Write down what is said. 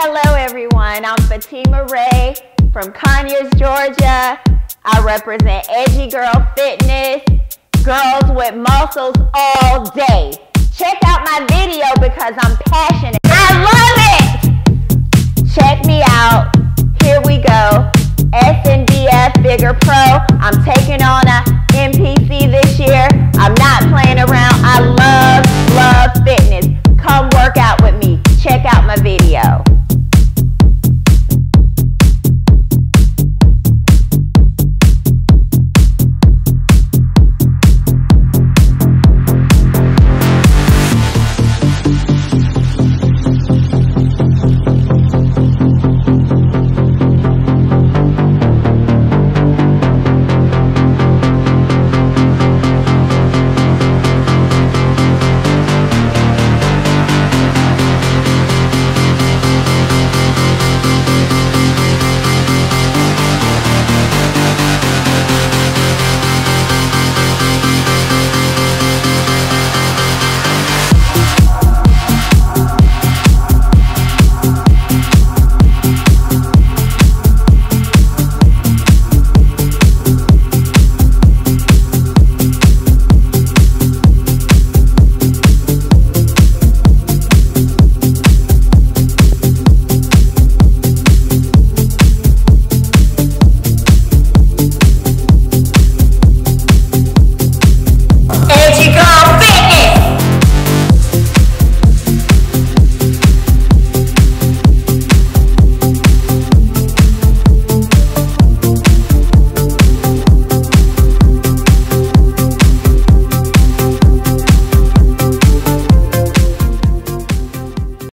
Hello, everyone. I'm Fatimah Ray from Conyers, Georgia. I represent Edgy Girl Fitness, girls with muscles all day. Check out my video because I'm passionate. I love it! Check me out. Here we go. SNBF Figure Pro. I'm taking on a NPC this year. I'm not playing around.